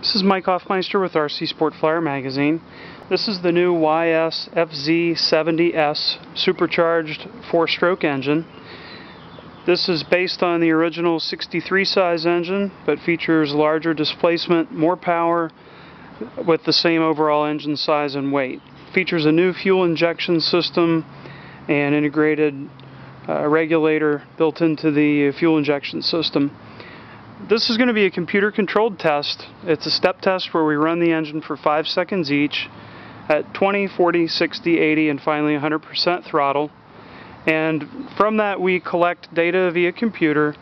This is Mike Hoffmeister with RC Sport Flyer Magazine. This is the new YS FZ70S supercharged four-stroke engine. This is based on the original 63 size engine, but features larger displacement, more power, with the same overall engine size and weight. Features a new fuel injection system and integrated uh, regulator built into the fuel injection system. This is going to be a computer controlled test. It's a step test where we run the engine for 5 seconds each at 20, 40, 60, 80, and finally 100% throttle. And from that we collect data via computer.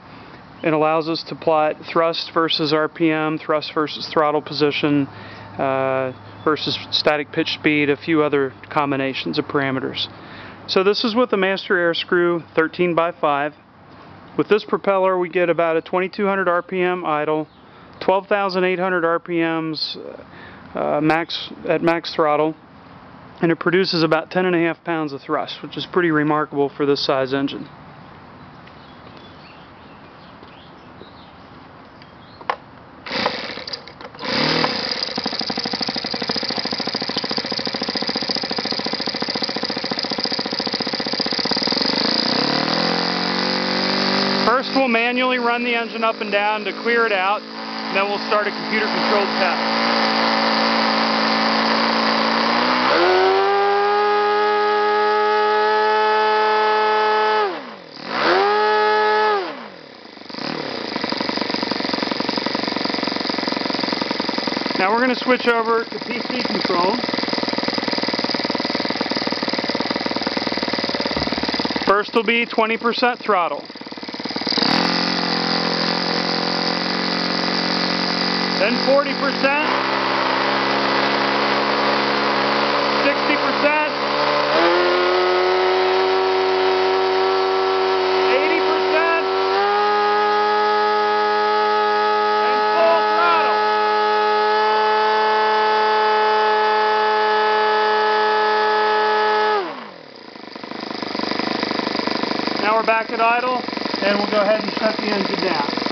It allows us to plot thrust versus RPM, thrust versus throttle position, uh, versus static pitch speed, a few other combinations of parameters. So this is with a Master Airscrew 13 by 5. With this propeller we get about a 2200 RPM idle, 12,800 RPMs uh, max at max throttle, and it produces about 10 and a half pounds of thrust, which is pretty remarkable for this size engine. First we'll manually run the engine up and down to clear it out, and then we'll start a computer controlled test. Now we're going to switch over to PC control. First will be 20% throttle. Then 40%, 60%, 80%, 80%, and full throttle. Now we're back at idle, and we'll go ahead and shut the engine down.